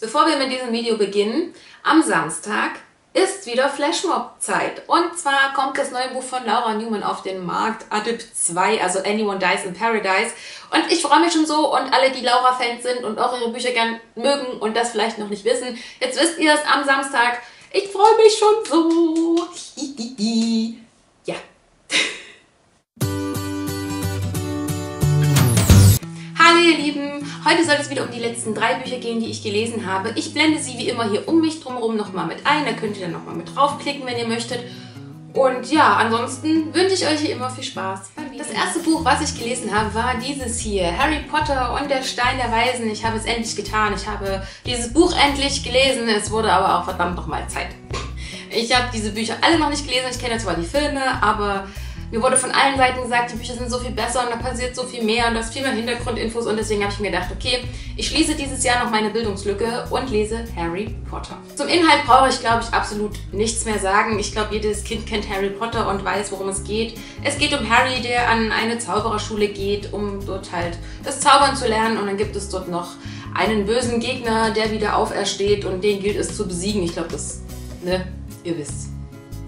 Bevor wir mit diesem Video beginnen, am Samstag ist wieder Flashmob-Zeit. Und zwar kommt das neue Buch von Laura Newman auf den Markt, Adip 2, also Anyone Dies in Paradise. Und ich freue mich schon so und alle, die Laura-Fans sind und auch ihre Bücher gern mögen und das vielleicht noch nicht wissen, jetzt wisst ihr es am Samstag. Ich freue mich schon so. ja. Hallo ihr Lieben, heute soll es wieder um die letzten drei Bücher gehen, die ich gelesen habe. Ich blende sie wie immer hier um mich drumherum nochmal mit ein, da könnt ihr dann nochmal mit draufklicken, wenn ihr möchtet. Und ja, ansonsten wünsche ich euch hier immer viel Spaß. Das erste Buch, was ich gelesen habe, war dieses hier, Harry Potter und der Stein der Weisen. Ich habe es endlich getan. Ich habe dieses Buch endlich gelesen. Es wurde aber auch verdammt nochmal Zeit. Ich habe diese Bücher alle noch nicht gelesen. Ich kenne zwar die Filme, aber mir wurde von allen Seiten gesagt, die Bücher sind so viel besser und da passiert so viel mehr und da ist viel mehr Hintergrundinfos und deswegen habe ich mir gedacht, okay, ich schließe dieses Jahr noch meine Bildungslücke und lese Harry Potter. Zum Inhalt brauche ich, glaube ich, absolut nichts mehr sagen. Ich glaube, jedes Kind kennt Harry Potter und weiß, worum es geht. Es geht um Harry, der an eine Zaubererschule geht, um dort halt das Zaubern zu lernen und dann gibt es dort noch einen bösen Gegner, der wieder aufersteht und den gilt es zu besiegen. Ich glaube, das, ne, ihr wisst.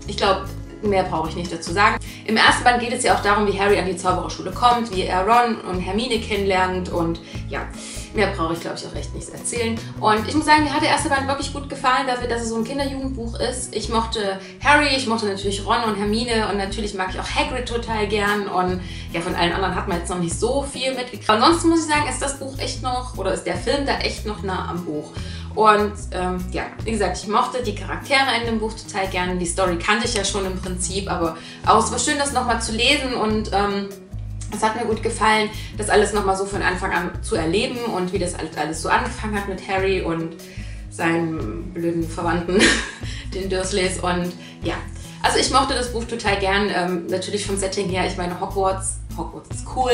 Ich glaube, mehr brauche ich nicht dazu sagen. Im ersten Band geht es ja auch darum, wie Harry an die Zaubererschule kommt, wie er Ron und Hermine kennenlernt und ja, mehr brauche ich glaube ich auch recht nichts erzählen. Und ich muss sagen, mir hat der erste Band wirklich gut gefallen, dafür, dass es so ein Kinderjugendbuch ist. Ich mochte Harry, ich mochte natürlich Ron und Hermine und natürlich mag ich auch Hagrid total gern und ja, von allen anderen hat man jetzt noch nicht so viel mitgekriegt. Ansonsten muss ich sagen, ist das Buch echt noch, oder ist der Film da echt noch nah am Buch. Und ähm, ja, wie gesagt, ich mochte die Charaktere in dem Buch total gerne. Die Story kannte ich ja schon im Prinzip, aber auch es war schön, das nochmal zu lesen und ähm, es hat mir gut gefallen, das alles nochmal so von Anfang an zu erleben und wie das alles so angefangen hat mit Harry und seinen blöden Verwandten, den Dursleys. Und ja, also ich mochte das Buch total gern. Ähm, natürlich vom Setting her, ich meine Hogwarts, Hogwarts ist cool.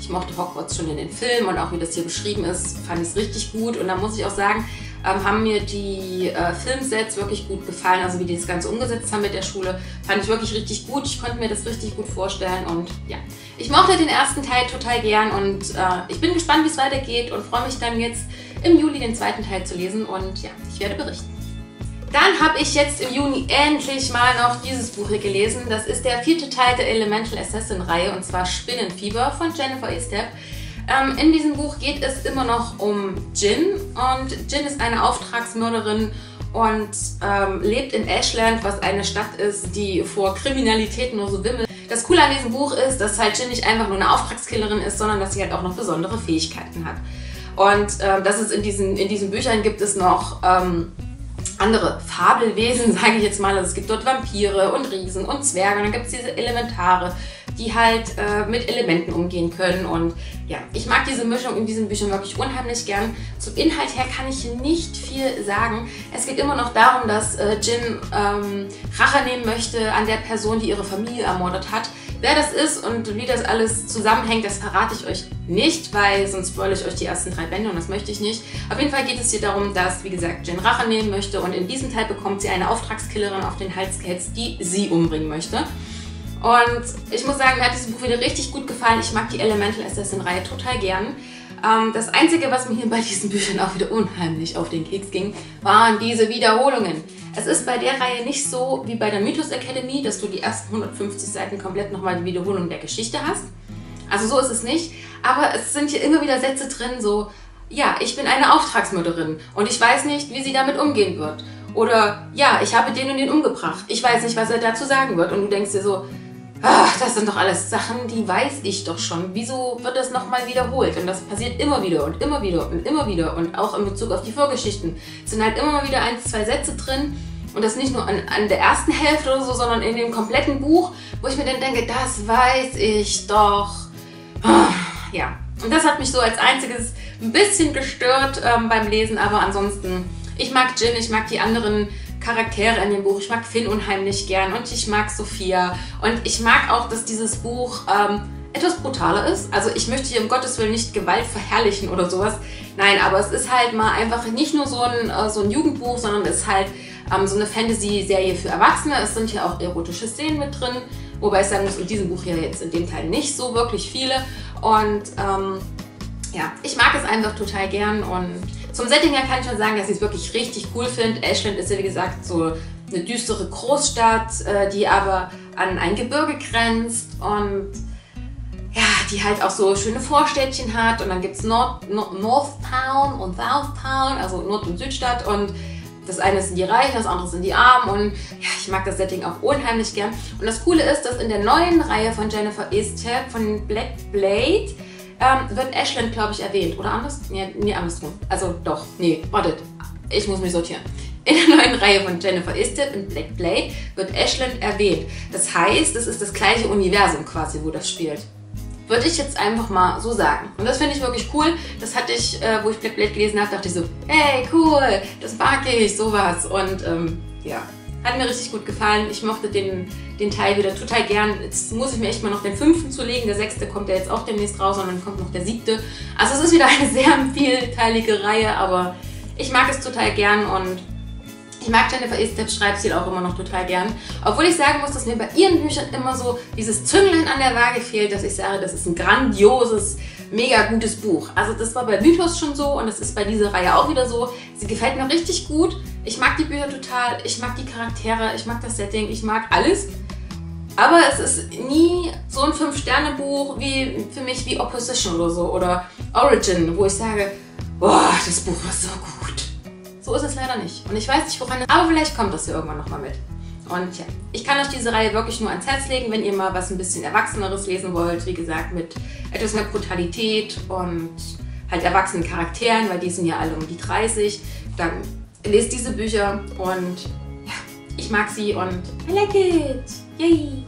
Ich mochte Hogwarts schon in den Filmen und auch wie das hier beschrieben ist, fand ich es richtig gut. Und da muss ich auch sagen, ähm, haben mir die äh, Filmsets wirklich gut gefallen. Also wie die das Ganze umgesetzt haben mit der Schule, fand ich wirklich richtig gut. Ich konnte mir das richtig gut vorstellen und ja. Ich mochte den ersten Teil total gern und äh, ich bin gespannt, wie es weitergeht und freue mich dann jetzt im Juli den zweiten Teil zu lesen und ja, ich werde berichten. Dann habe ich jetzt im Juni endlich mal noch dieses Buch hier gelesen. Das ist der vierte Teil der Elemental Assassin Reihe und zwar Spinnenfieber von Jennifer Estep. Ähm, in diesem Buch geht es immer noch um Jin und Jin ist eine Auftragsmörderin und ähm, lebt in Ashland, was eine Stadt ist, die vor Kriminalität nur so wimmelt. Das Coole an diesem Buch ist, dass halt Jin nicht einfach nur eine Auftragskillerin ist, sondern dass sie halt auch noch besondere Fähigkeiten hat. Und ähm, dass es in diesen, in diesen Büchern gibt es noch ähm, andere Fabelwesen, sage ich jetzt mal. Also es gibt dort Vampire und Riesen und Zwerge und dann gibt es diese Elementare, die halt äh, mit Elementen umgehen können. Und ja, ich mag diese Mischung in diesen Büchern wirklich unheimlich gern. Zum Inhalt her kann ich nicht viel sagen. Es geht immer noch darum, dass äh, Jin ähm, Rache nehmen möchte an der Person, die ihre Familie ermordet hat. Wer das ist und wie das alles zusammenhängt, das verrate ich euch nicht, weil sonst spoilere ich euch die ersten drei Bände und das möchte ich nicht. Auf jeden Fall geht es hier darum, dass, wie gesagt, Jen Rache nehmen möchte und in diesem Teil bekommt sie eine Auftragskillerin auf den Hals gehetzt, die sie umbringen möchte. Und ich muss sagen, mir hat dieses Buch wieder richtig gut gefallen. Ich mag die Elemental Assassin-Reihe total gern. Ähm, das Einzige, was mir hier bei diesen Büchern auch wieder unheimlich auf den Keks ging, waren diese Wiederholungen. Es ist bei der Reihe nicht so wie bei der Mythos Academy, dass du die ersten 150 Seiten komplett nochmal die Wiederholung der Geschichte hast. Also so ist es nicht. Aber es sind hier immer wieder Sätze drin, so, ja, ich bin eine Auftragsmörderin und ich weiß nicht, wie sie damit umgehen wird. Oder, ja, ich habe den und den umgebracht. Ich weiß nicht, was er dazu sagen wird. Und du denkst dir so, Ach, das sind doch alles Sachen, die weiß ich doch schon. Wieso wird das nochmal wiederholt? Und das passiert immer wieder und immer wieder und immer wieder. Und auch in Bezug auf die Vorgeschichten sind halt immer mal wieder ein, zwei Sätze drin. Und das nicht nur an, an der ersten Hälfte oder so, sondern in dem kompletten Buch, wo ich mir dann denke, das weiß ich doch. Ja, und das hat mich so als einziges ein bisschen gestört ähm, beim Lesen, aber ansonsten, ich mag Jin, ich mag die anderen Charaktere in dem Buch. Ich mag Finn unheimlich gern und ich mag Sophia. Und ich mag auch, dass dieses Buch ähm, etwas brutaler ist. Also ich möchte hier um Gottes Willen nicht Gewalt verherrlichen oder sowas. Nein, aber es ist halt mal einfach nicht nur so ein, äh, so ein Jugendbuch, sondern es ist halt ähm, so eine Fantasy-Serie für Erwachsene. Es sind hier auch erotische Szenen mit drin. Wobei ich sagen muss, in diesem Buch hier jetzt in dem Teil nicht so wirklich viele. Und ähm, ja, ich mag es einfach total gern und Zum Setting her kann ich schon sagen, dass ich es wirklich richtig cool finde. Ashland ist ja wie gesagt so eine düstere Großstadt, äh, die aber an ein Gebirge grenzt und ja, die halt auch so schöne Vorstädtchen hat und dann gibt es North, North, Town und South Town, also Nord- und Südstadt und das eine sind die Reichen, das andere sind die Armen und ja, ich mag das Setting auch unheimlich gern. Und das Coole ist, dass in der neuen Reihe von Jennifer Eastham von Black Blade ähm, wird Ashland, glaube ich, erwähnt. Oder anders? Nee, nee, andersrum. Also doch, nee, wartet. Ich muss mich sortieren. In der neuen Reihe von Jennifer Eastham in Black Blade wird Ashland erwähnt. Das heißt, es ist das gleiche Universum quasi, wo das spielt. Würde ich jetzt einfach mal so sagen. Und das finde ich wirklich cool. Das hatte ich, äh, wo ich Black Blade gelesen habe, dachte ich so, hey, cool, das mag ich, sowas. Und ähm, ja, hat mir richtig gut gefallen. Ich mochte den, den Teil wieder total gern. Jetzt muss ich mir echt mal noch den fünften zulegen. Der sechste kommt ja jetzt auch demnächst raus und dann kommt noch der siebte. Also es ist wieder eine sehr vielteilige Reihe, aber ich mag es total gern und ich mag Jennifer Estep Schreibstil auch immer noch total gern. Obwohl ich sagen muss, dass mir bei ihren Büchern immer so dieses Zünglein an der Waage fehlt, dass ich sage, das ist ein grandioses, mega gutes Buch. Also das war bei Mythos schon so und das ist bei dieser Reihe auch wieder so. Sie gefällt mir richtig gut. Ich mag die Bücher total, ich mag die Charaktere, ich mag das Setting, ich mag alles. Aber es ist nie so ein Fünf-Sterne-Buch wie für mich wie Opposition oder so oder Origin, wo ich sage, boah, das Buch war so gut. So ist es leider nicht. Und ich weiß nicht, woran es Aber vielleicht kommt das ja irgendwann nochmal mit. Und ja, ich kann euch diese Reihe wirklich nur ans Herz legen, wenn ihr mal was ein bisschen Erwachseneres lesen wollt. Wie gesagt, mit etwas mehr Brutalität und halt erwachsenen Charakteren, weil die sind ja alle um die 30. Dann lest diese Bücher und ja, ich mag sie und I like it. Yay!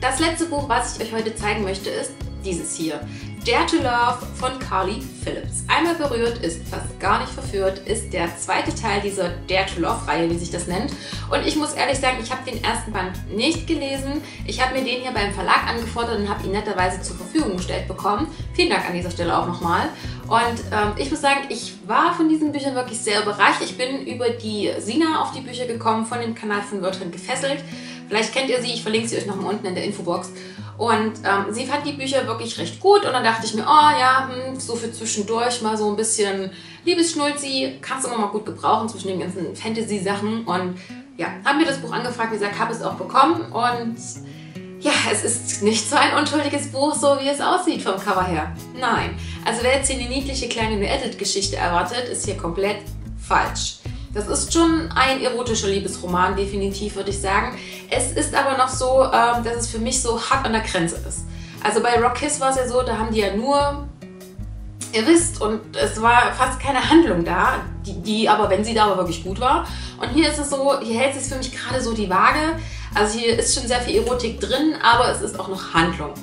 Das letzte Buch, was ich euch heute zeigen möchte, ist dieses hier. Dare to Love von Carly Phillips. Einmal berührt ist fast gar nicht verführt, ist der zweite Teil dieser Dare to Love Reihe, wie sich das nennt. Und ich muss ehrlich sagen, ich habe den ersten Band nicht gelesen. Ich habe mir den hier beim Verlag angefordert und habe ihn netterweise zur Verfügung gestellt bekommen. Vielen Dank an dieser Stelle auch nochmal. Und ähm, ich muss sagen, ich war von diesen Büchern wirklich sehr überrascht. Ich bin über die Sina auf die Bücher gekommen, von dem Kanal von Wörtern gefesselt. Vielleicht kennt ihr sie, ich verlinke sie euch nochmal unten in der Infobox. Und ähm, sie fand die Bücher wirklich recht gut und dann dachte ich mir, oh ja, hm, so für zwischendurch mal so ein bisschen Liebesschnulzi, kannst du immer mal gut gebrauchen zwischen den ganzen Fantasy-Sachen. Und ja, haben mir das Buch angefragt, wie gesagt, habe es auch bekommen und ja, es ist nicht so ein unschuldiges Buch, so wie es aussieht vom Cover her. Nein. Also wer jetzt hier eine niedliche kleine Edit-Geschichte erwartet, ist hier komplett falsch. Das ist schon ein erotischer Liebesroman, definitiv würde ich sagen. Es ist aber noch so, ähm, dass es für mich so hart an der Grenze ist. Also bei Rock Kiss war es ja so, da haben die ja nur ihr wisst und es war fast keine Handlung da, die, die, aber wenn sie da aber wirklich gut war. Und hier ist es so, hier hält es für mich gerade so die Waage. Also hier ist schon sehr viel Erotik drin, aber es ist auch noch Handlung.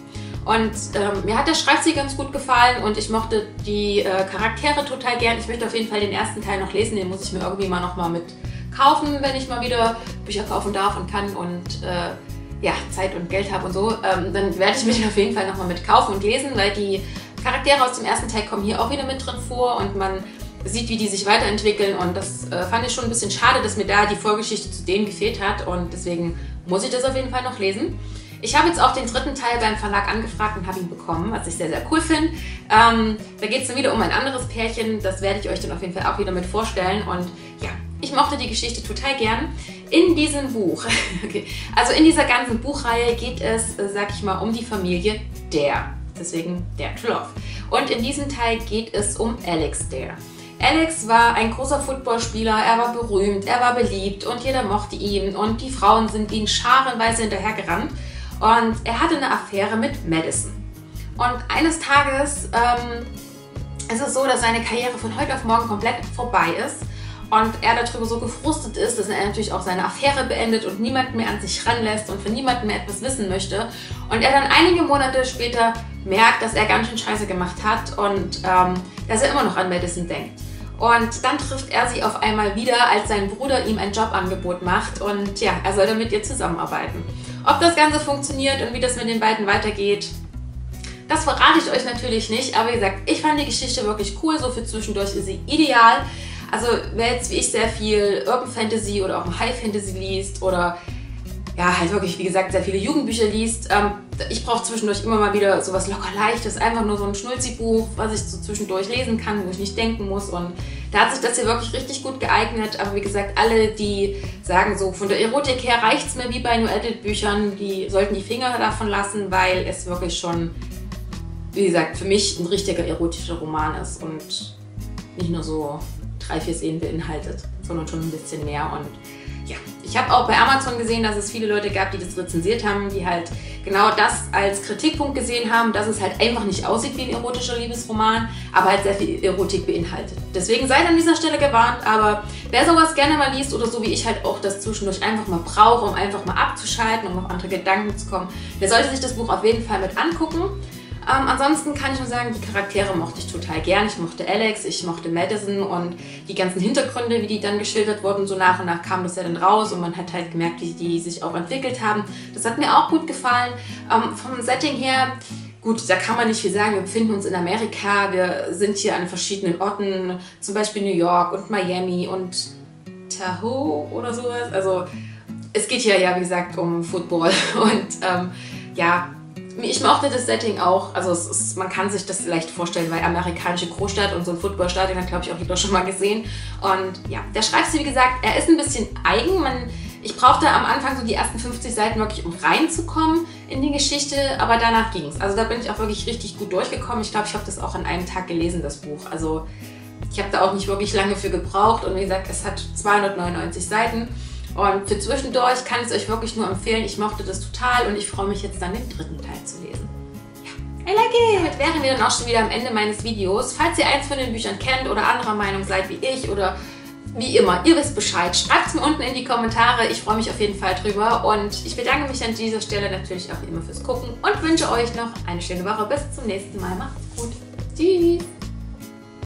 Und ähm, mir hat der Schreibstil ganz gut gefallen und ich mochte die äh, Charaktere total gern. Ich möchte auf jeden Fall den ersten Teil noch lesen, den muss ich mir irgendwie mal nochmal mit kaufen, wenn ich mal wieder Bücher kaufen darf und kann und äh, ja, Zeit und Geld habe und so. Ähm, dann werde ich den auf jeden Fall nochmal mit kaufen und lesen, weil die Charaktere aus dem ersten Teil kommen hier auch wieder mit drin vor und man sieht, wie die sich weiterentwickeln und das äh, fand ich schon ein bisschen schade, dass mir da die Vorgeschichte zu denen gefehlt hat und deswegen muss ich das auf jeden Fall noch lesen. Ich habe jetzt auch den dritten Teil beim Verlag angefragt und habe ihn bekommen, was ich sehr, sehr cool finde. Ähm, da geht es dann wieder um ein anderes Pärchen. Das werde ich euch dann auf jeden Fall auch wieder mit vorstellen. Und ja, ich mochte die Geschichte total gern. In diesem Buch, okay, also in dieser ganzen Buchreihe geht es, äh, sag ich mal, um die Familie Dare. Deswegen Dare to Love. Und in diesem Teil geht es um Alex Dare. Alex war ein großer Footballspieler, er war berühmt, er war beliebt und jeder mochte ihn und die Frauen sind ihm scharenweise hinterhergerannt. Und er hatte eine Affäre mit Madison. Und eines Tages ähm, ist es so, dass seine Karriere von heute auf morgen komplett vorbei ist. Und er darüber so gefrustet ist, dass er natürlich auch seine Affäre beendet und niemanden mehr an sich ranlässt und von niemandem mehr etwas wissen möchte. Und er dann einige Monate später merkt, dass er ganz schön Scheiße gemacht hat und ähm, dass er immer noch an Madison denkt. Und dann trifft er sie auf einmal wieder, als sein Bruder ihm ein Jobangebot macht und ja, er soll dann mit ihr zusammenarbeiten. Ob das Ganze funktioniert und wie das mit den beiden weitergeht, das verrate ich euch natürlich nicht. Aber wie gesagt, ich fand die Geschichte wirklich cool. So für zwischendurch ist sie ideal. Also wer jetzt wie ich sehr viel Urban Fantasy oder auch High Fantasy liest oder ja, halt wirklich, wie gesagt, sehr viele Jugendbücher liest. Ähm, ich brauche zwischendurch immer mal wieder sowas locker leichtes, einfach nur so ein Schnulzi-Buch, was ich so zwischendurch lesen kann, wo ich nicht denken muss. Und da hat sich das hier wirklich richtig gut geeignet. Aber wie gesagt, alle, die sagen so, von der Erotik her reicht es mir wie bei New Adult Büchern, die sollten die Finger davon lassen, weil es wirklich schon, wie gesagt, für mich ein richtiger erotischer Roman ist und nicht nur so drei, vier Szenen beinhaltet, sondern schon ein bisschen mehr. Und ja, ich habe auch bei Amazon gesehen, dass es viele Leute gab, die das rezensiert haben, die halt genau das als Kritikpunkt gesehen haben, dass es halt einfach nicht aussieht wie ein erotischer Liebesroman, aber halt sehr viel Erotik beinhaltet. Deswegen seid an dieser Stelle gewarnt, aber wer sowas gerne mal liest oder so wie ich halt auch das zwischendurch einfach mal brauche, um einfach mal abzuschalten, um auf andere Gedanken zu kommen, der sollte sich das Buch auf jeden Fall mit angucken. Ähm, ansonsten kann ich nur sagen, die Charaktere mochte ich total gern. Ich mochte Alex, ich mochte Madison und die ganzen Hintergründe, wie die dann geschildert wurden, so nach und nach kam das ja dann raus und man hat halt gemerkt, wie die sich auch entwickelt haben. Das hat mir auch gut gefallen. Ähm, vom Setting her, gut, da kann man nicht viel sagen. Wir befinden uns in Amerika, wir sind hier an verschiedenen Orten, zum Beispiel New York und Miami und Tahoe oder sowas. Also es geht hier ja, wie gesagt, um Football und ähm, ja, ich mochte das Setting auch. Also ist, man kann sich das leicht vorstellen, weil amerikanische Großstadt und so ein Footballstadion hat, glaube ich, auch jeder schon mal gesehen. Und ja, der Schreibstil, wie gesagt, er ist ein bisschen eigen. Man, ich brauchte am Anfang so die ersten 50 Seiten wirklich, um reinzukommen in die Geschichte, aber danach ging es. Also da bin ich auch wirklich richtig gut durchgekommen. Ich glaube, ich habe das auch an einem Tag gelesen, das Buch. Also ich habe da auch nicht wirklich lange für gebraucht und wie gesagt, es hat 299 Seiten. Und für zwischendurch kann ich es euch wirklich nur empfehlen. Ich mochte das total und ich freue mich jetzt dann den dritten Teil zu lesen. Ja, I like it! Damit wären wir dann auch schon wieder am Ende meines Videos. Falls ihr eins von den Büchern kennt oder anderer Meinung seid wie ich oder wie immer, ihr wisst Bescheid, schreibt es mir unten in die Kommentare. Ich freue mich auf jeden Fall drüber und ich bedanke mich an dieser Stelle natürlich auch immer fürs Gucken und wünsche euch noch eine schöne Woche. Bis zum nächsten Mal. Macht's gut. Tschüss.